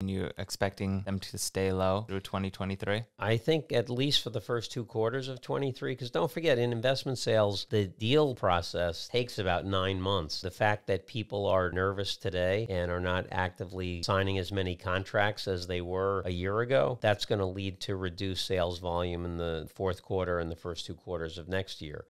And you expecting them to stay low through 2023? I think at least for the first two quarters of 23, because don't forget, in investment sales, the deal process takes about nine months. The fact that people are nervous today and are not actively signing as many contracts as they were a year ago, that's going to lead to reduced sales volume in the fourth quarter and the first two quarters of next year.